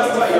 just by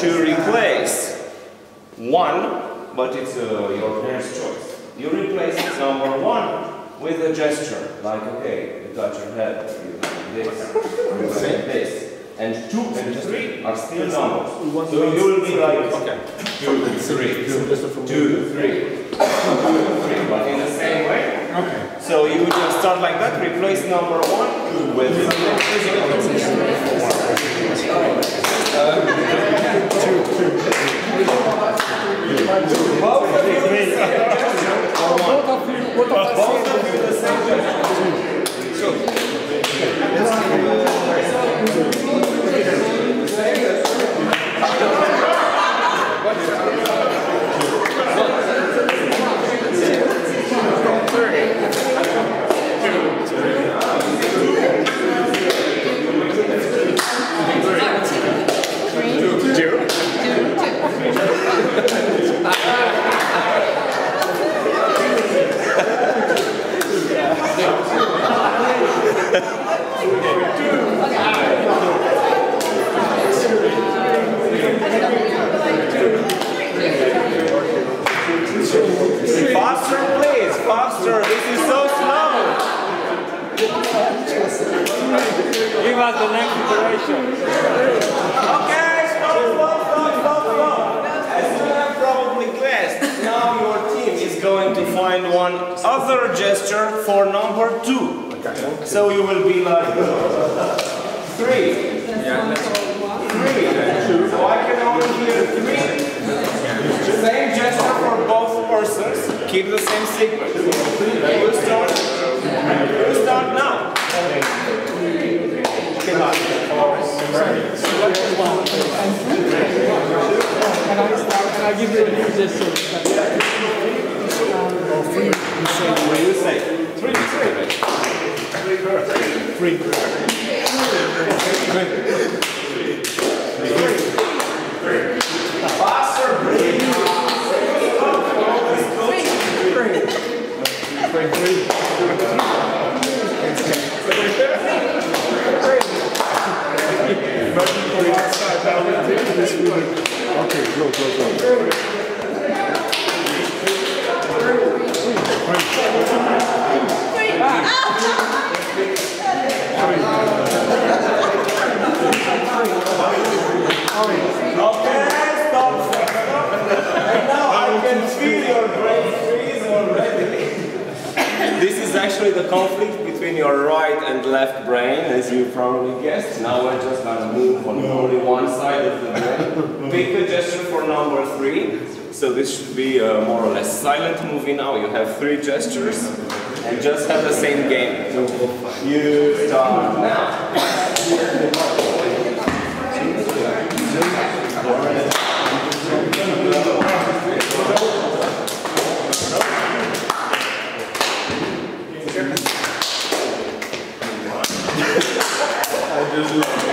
to replace one, but it's uh, your parents' choice. You replace number one with a gesture, like okay, you touch your head, you do this, you say this. And two and three are still numbers. So you will be like, okay, two, three, two, three, two, three, but in the same way. Okay. So you just start like that, replace number one with both of you the same gesture or one? Both of you the same gesture. Faster, please, faster. This is so slow. Give us the next iteration. Okay, stop, stop, stop, stop, stop. As you have probably guessed, now your team is going to find one other gesture for number two. Okay. So you will be like three. Three. So I can only hear three. Same gesture for both persons. Keep the same sequence. You start. You start now. And I and I give you a new gesture. What do you say? Three. Three. Three. Faster, Okay, go, go, go. Okay, stop. And now I can feel your brain freeze already. This is actually the conflict between your right and left brain, as you probably guessed. Now we're just gonna move on only one side of the brain. Pick a gesture for number three. So this should be a more or less silent movie now. You have three gestures and just have the same game. You start now. I just